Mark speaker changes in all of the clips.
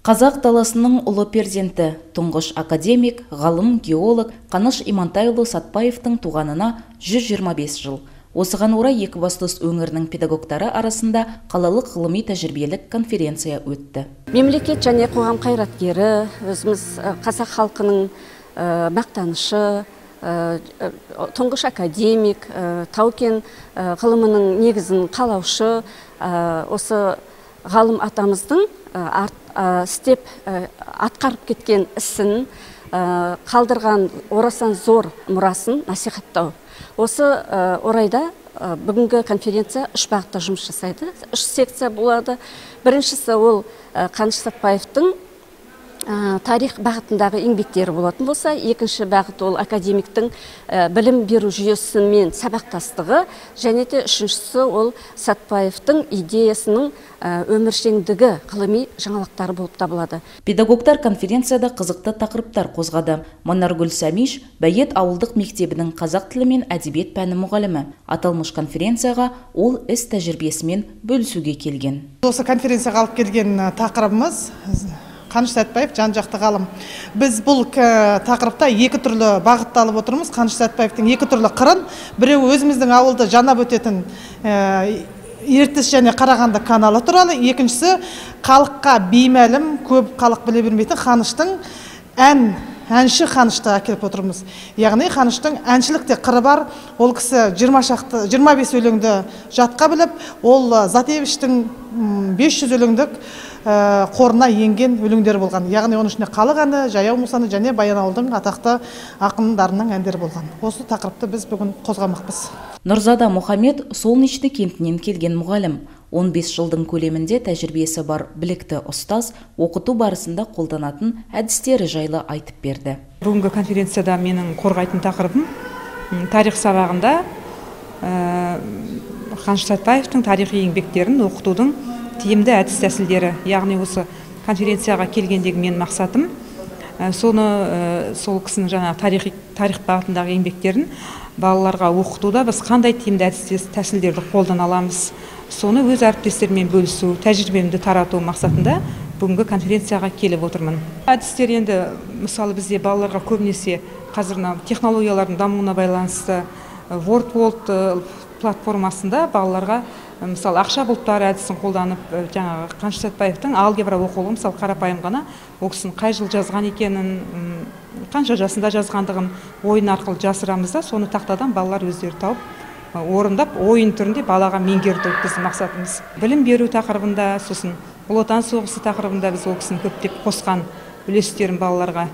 Speaker 1: қазақ даласының ұлы перзенті тұңғыш академик ғалым геолог қаныш имантайұлы сатпаевтың туғанына 125 жыл. Осыған орай екібастұз өңірінің педагогтары арасында қалалық ғылыми тәжірибелік конференция өтті.
Speaker 2: Мемлекет және қоғам қайраткері өзіміз қазақ халқының мақтанышы тұңғыш академик тау кен ғылымының негізін қалаушы осы ғалым атамыздың істеп атқарып кеткен ісін қалдырған орасан зор мұрасын насихаттау. Осы орайда бүгінгі конференция үш бағытта жұмыс жасайды. Үш секция болады. Біріншісі ол қаныш сәтбаевтың тарих бағытындағы еңбектері болатын болса екінші бағыт ол академиктің білім беру жүйесімен сабақтастығы және де үшіншісі ол сәтбаевтың идеясының өміршеңдігі ғылыми жаңалықтары болып табылады.
Speaker 1: Педагогтар конференцияда қызықты тақырыптар қозғады. Манаргүл сәмиш бәйет ауылдық мектебінің қазақ тілі мен әдебиет пәні мұғалімі. Аталмыш конференцияға ол іс тәжірибесімен бөлісуге келген.
Speaker 3: Осы конференцияға алып келген тақырыбымыз қаныш сәтбаев жан жақты ғалым. Біз бұл тақырыпта екі түрлі бағытты алып отырмыз. Қаныш сәтбаевтың екі түрлі қырын біреуі өзіміздің ауылды жанап өтетін ертіс және қарағанды каналы туралы. Екіншісі халыққа беймәлім көп халық біле бермейтін қаныштың ән әнші қанышты әкеліп отырмыз. Яғни қаныштың әншілікте қыры бар. Ол кісі жиырма шақты жиырма бес өлеңді жатқа біліп ол затаевичтің бес жүз өлеңдік қорына енген өлеңдер болған. Яғни оның ішінде халық әні жаяу мұсаны және баянауылдың атақты ақындарының әндері болған. Осы тақырыпты біз бүгін қозғамақпыз.
Speaker 1: Нұрзада мұхаммед солнечный кентінен келген мұғалім. 15 жылдың көлемінде тәжірибесі бар білікті ұстаз оқыту барысында қолданатын әдістері жайлы айтып берді.
Speaker 4: Бүгінгі конференцияда менің қорғайтын тақырыбым тарих сабағында қаныш сәтбаевтың тарихи еңбектерін оқытудың тиімді әдіс тәсілдері. Яғни осы конференцияға келгендегі менің мақсатым соны сол кісінің жаңағы тарихи тарих бағытындағы еңбектерін балаларға оқытуда біз қандай тиімді әдіс тәсілдерді қолдана аламыз соны өз әріптестеріммен бөлісу тәжірибемді тарату мақсатында бүгінгі конференцияға келіп отырмын. Әдістер енді мысалы бізде балаларға көбінесе қазір мына технологиялардың дамуына байланысты wordworld платформасында балаларға мысалы ақша бұлттары әдісін қолданып жаңағы қаныш сәтбаевтың алгебра оқулығы мысалы қарапайым ғана ол кісінің қай жыл жазған екенін қанша жасында жазғандығын ойын арқылы жасырамыз да соны тақтадан балалар өздері тауып орындап ойын түрінде балаға меңгерту біздің мақсатымыз. Білім беру тақырыбында сосын ұлы отан соғысы тақырыбында біз ол кісінің көптеп қосқан үлестерін балаларға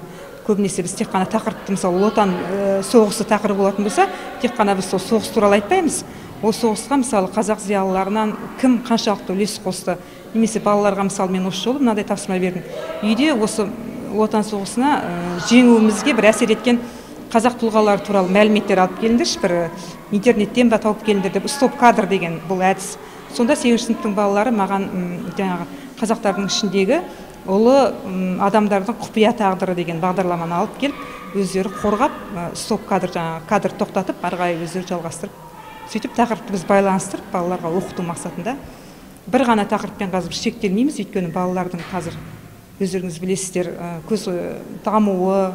Speaker 4: көбінесе біз тек қана тақырыпты мысалы ұлы отан соғысы тақырыбы болатын болса тек қана біз сол соғыс туралы айтпаймыз. Ол соғысқа мысалы қазақ зиялыларынан кім қаншалықты үлес қосты? Немесе балаларға мысалы мен осы жолы мынандай тапсырма бердім. Үйде осы ұлы отан соғысына жеңуімізге бір әсер еткен қазақ тұлғалары туралы мәліметтер алып келіңдерші бір интернеттен ба тауып келіңдер деп стоп кадр деген бұл әдіс. Сонда сегізінші сыныптың балалары маған жаңағы қазақтардың ішіндегі ұлы адамдардың құпия тағдыры деген бағдарламаны алып келіп өздері қорғап стоп кадр жаңағы кадр тоқтатып ары қарай өздері жалғастырып сөйтіп тақырыпты біз байланыстырып балаларға оқыту мақсатында бір ғана тақырыппен қазір шектелмейміз. Өйткені балалардың қазір өздеріңіз білесіздер көз дамуы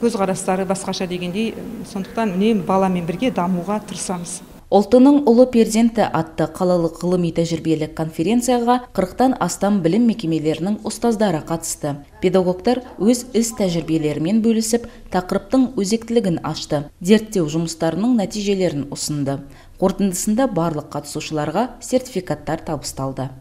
Speaker 4: көзқарастары басқаша дегендей сондықтан үнемі баламен бірге дамуға тырысамыз.
Speaker 1: Ұлтының ұлы перзенті атты қалалық ғылыми тәжірибелік конференцияға қырықтан астам білім мекемелерінің ұстаздары қатысты. Педагогтар өз іс тәжірибелерімен бөлісіп тақырыптың өзектілігін ашты зерттеу жұмыстарының нәтижелерін ұсынды. Қорытындысында барлық қатысушыларға сертификаттар табысталды.